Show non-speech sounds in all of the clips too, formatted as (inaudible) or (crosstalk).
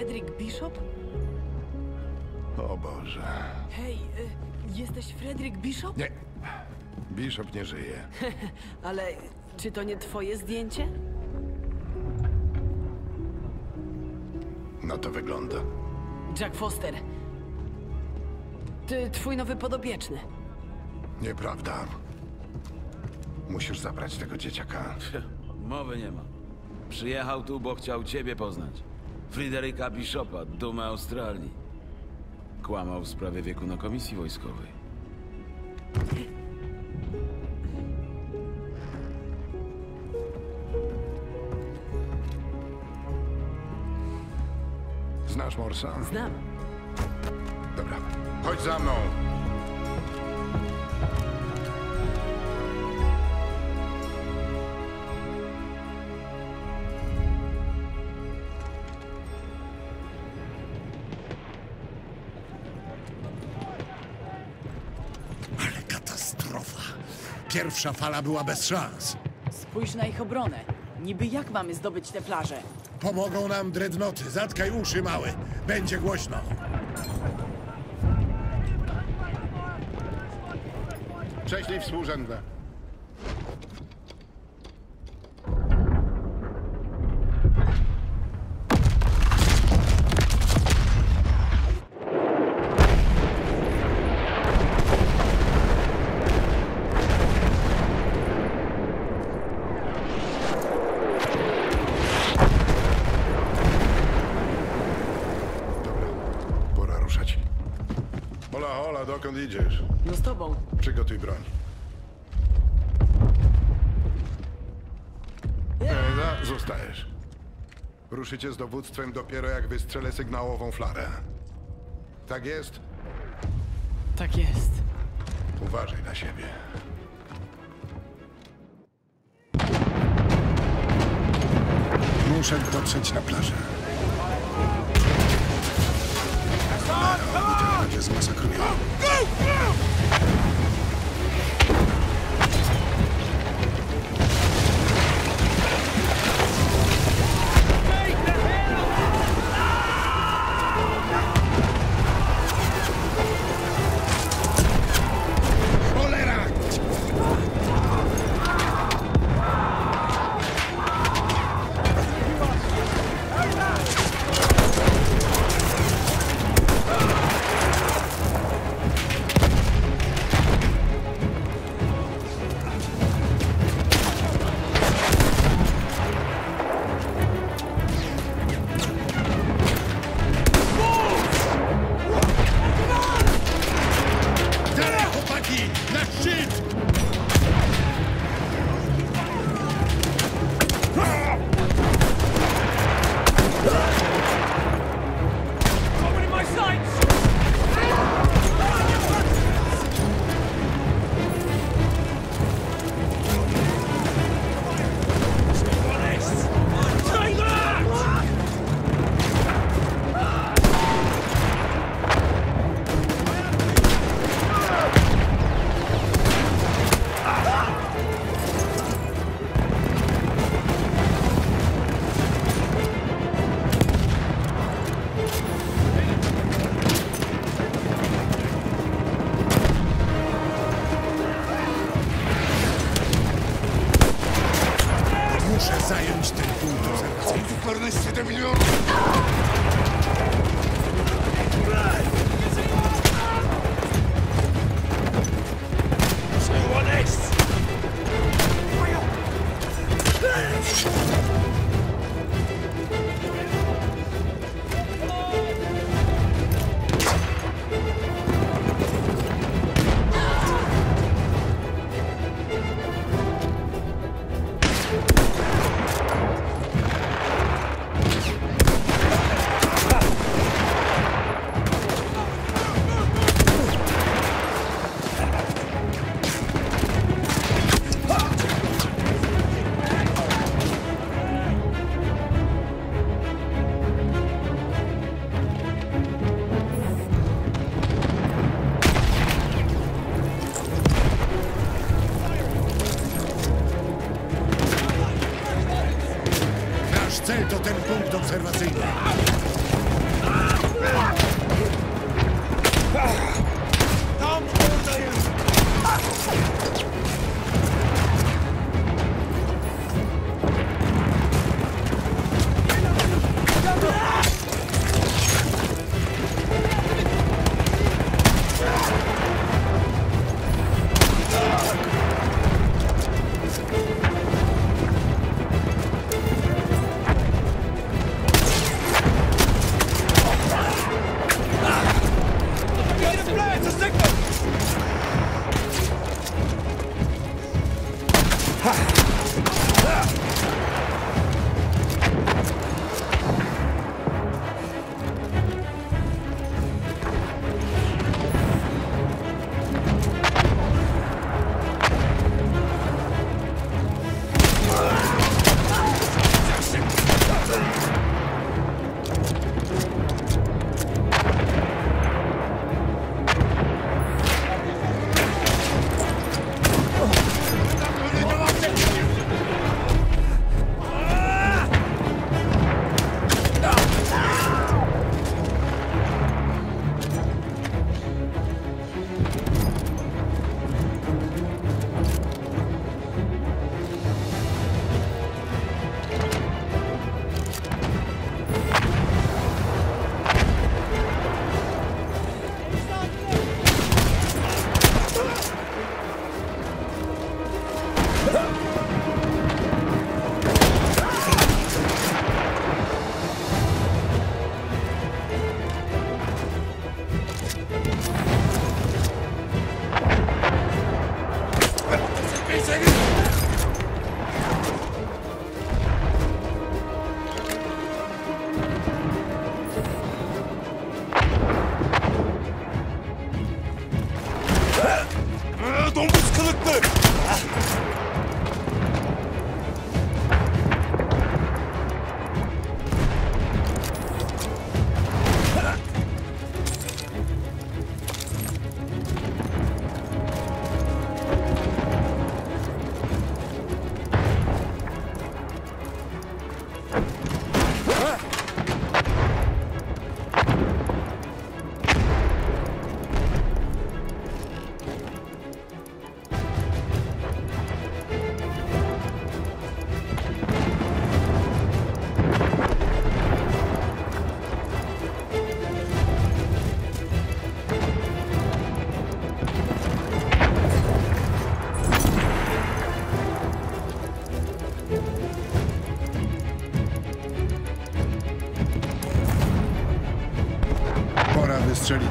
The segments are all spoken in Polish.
Frederick Bishop? O Boże. Hej, y, jesteś Frederick Bishop? Nie. Bishop nie żyje. (laughs) Ale czy to nie twoje zdjęcie? No to wygląda. Jack Foster. Ty, twój nowy podobieczny. Nieprawda. Musisz zabrać tego dzieciaka. Mowy nie ma. Przyjechał tu, bo chciał ciebie poznać. Fryderyka Bishopa, dumę Australii. Kłamał w sprawie wieku na komisji wojskowej. Znasz Morsa? Znam. Dobra. Chodź za mną. Pierwsza fala była bez szans. Spójrz na ich obronę. Niby jak mamy zdobyć te plaże? Pomogą nam dreadnoty. Zatkaj uszy, mały. Będzie głośno. Prześlij współrzędne. Hola, hola, dokąd idziesz? No z tobą. Przygotuj broń. Eda, zostajesz. Ruszycie z dowództwem dopiero jak wystrzelę sygnałową flarę. Tak jest? Tak jest. Uważaj na siebie. Muszę dotrzeć na plażę. Son, come on! Just massacre me. Go! Go! go! Dalej, chłopaki!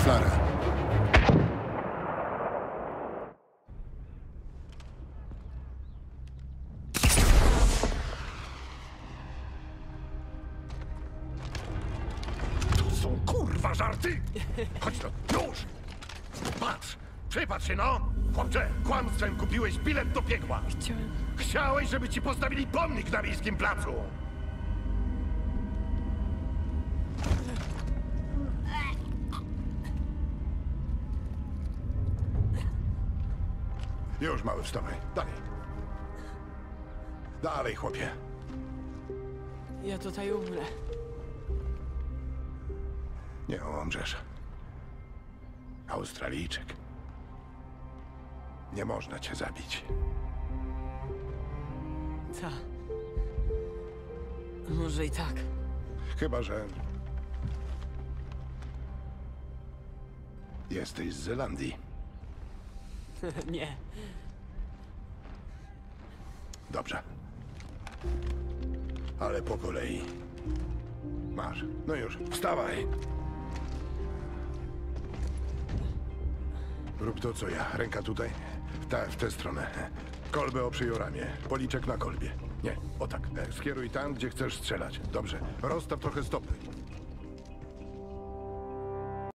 Flarę. To są kurwa żarty! Chodź no, już! Patrz! Przypatrz się no! Chłopcze, kłamstwem kupiłeś bilet do piekła! Chciałem... Chciałeś, żeby ci postawili pomnik na miejskim placu! Już, mały, wstawaj. Dalej. Dalej, chłopie. Ja tutaj umrę. Nie umrzesz. Australijczyk. Nie można cię zabić. Ta. Może i tak. Chyba, że... Jesteś z Zelandii. (laughs) Nie. Dobrze. Ale po kolei. Masz. No już, wstawaj. Rób to, co ja. Ręka tutaj. Ta, w tę stronę. Kolbę oprzyj o ramię. Policzek na kolbie. Nie, o tak. E, Skieruj tam, gdzie chcesz strzelać. Dobrze. Rozstaw trochę stopy.